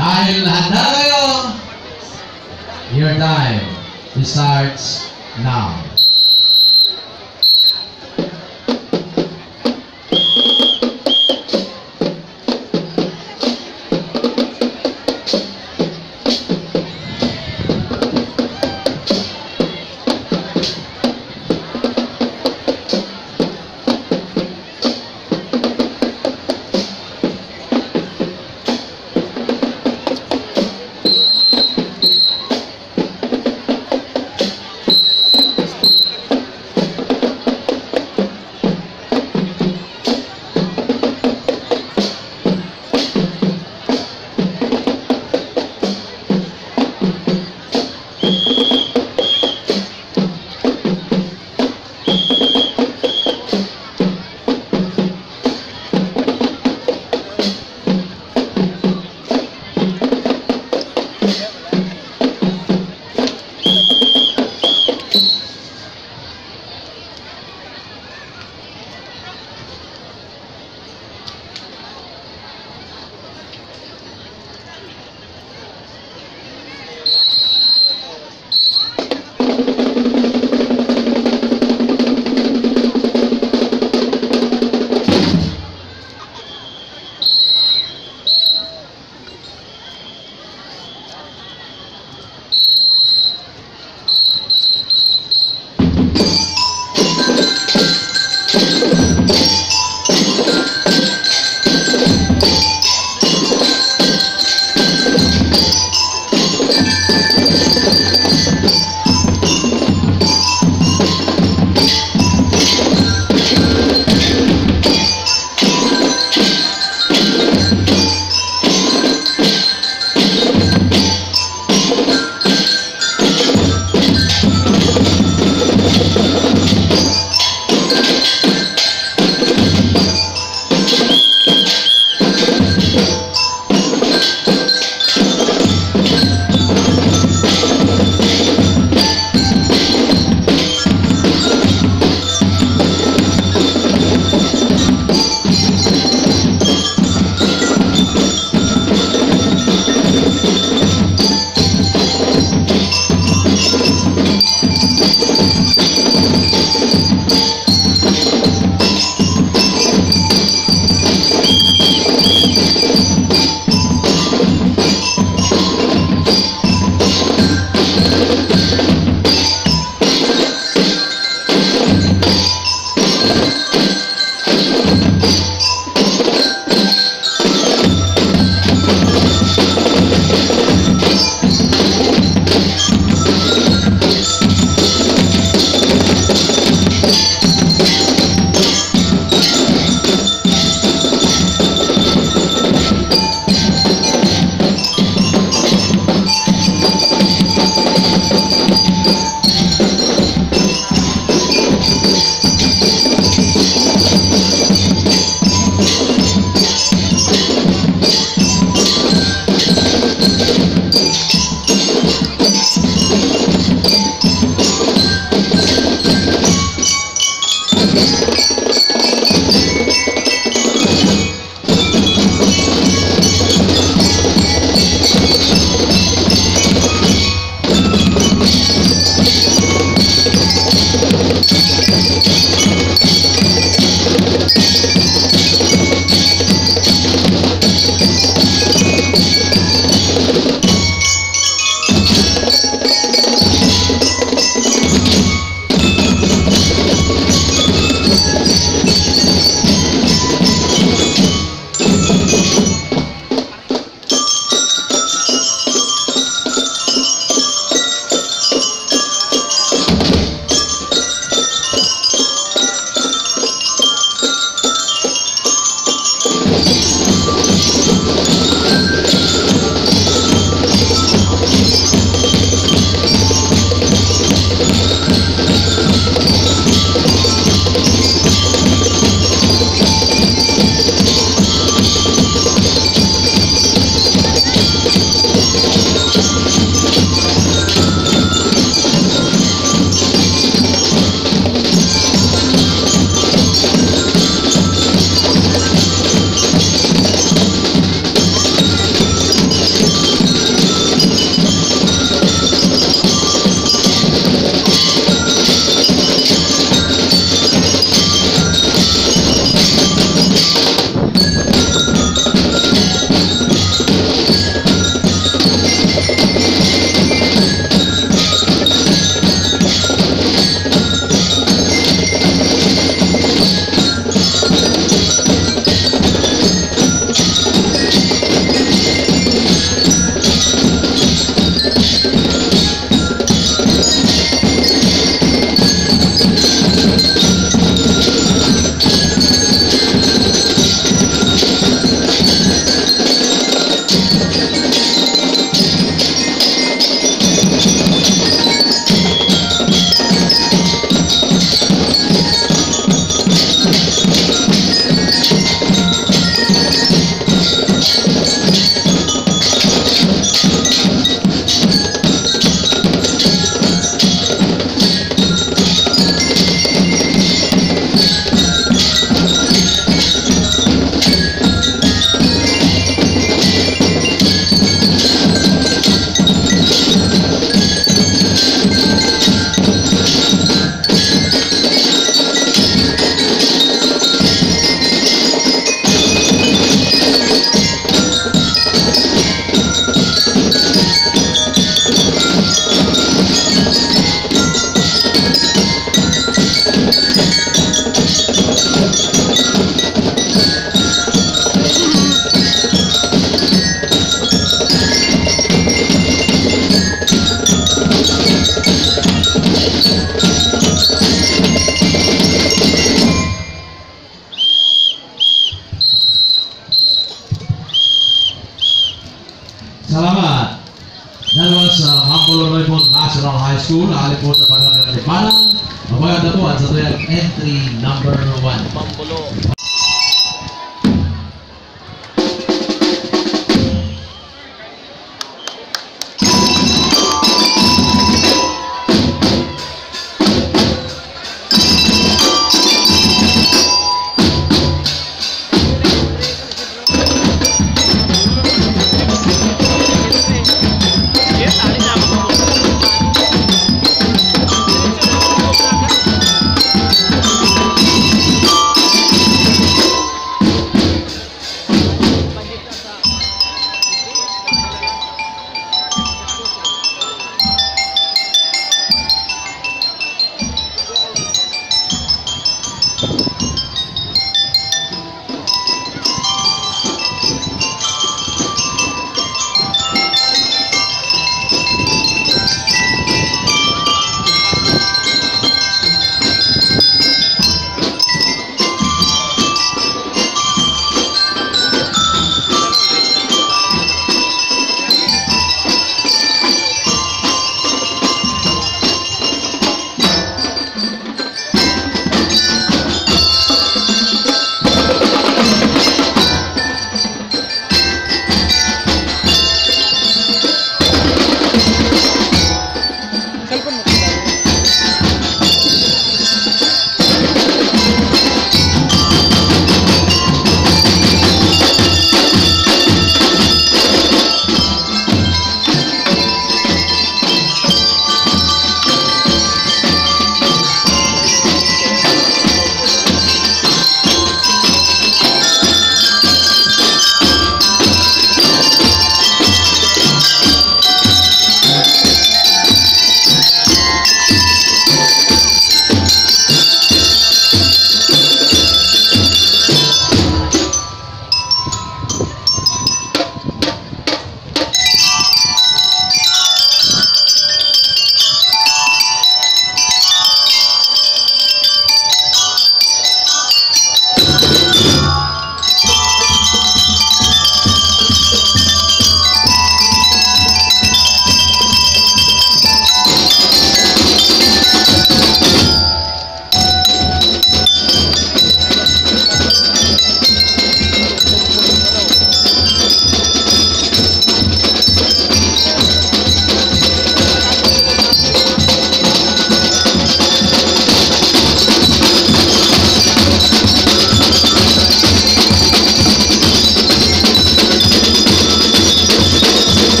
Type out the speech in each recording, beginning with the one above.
Dahil handa kayo, your time starts now.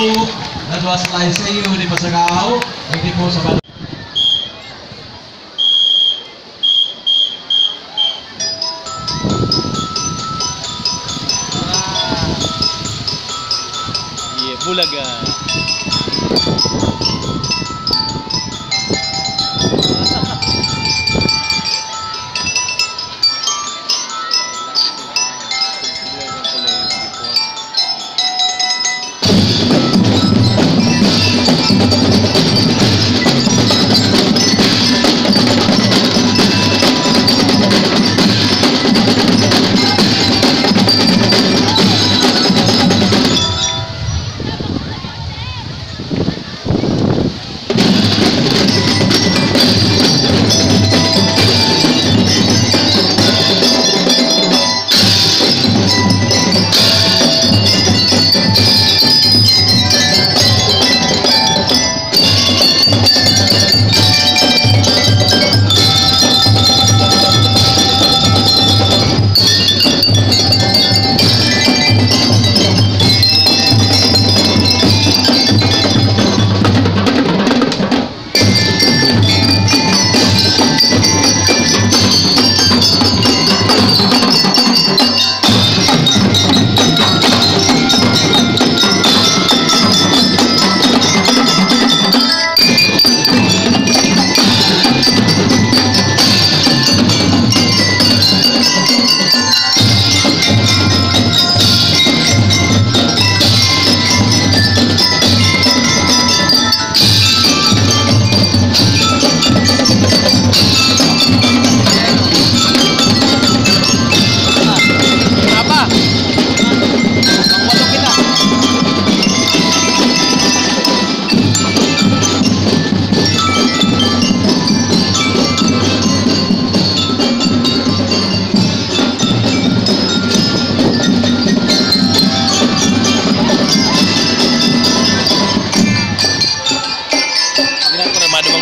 That was live sa iyo ni Pasagaw. Thank you po sa panonood.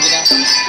Sevgiler.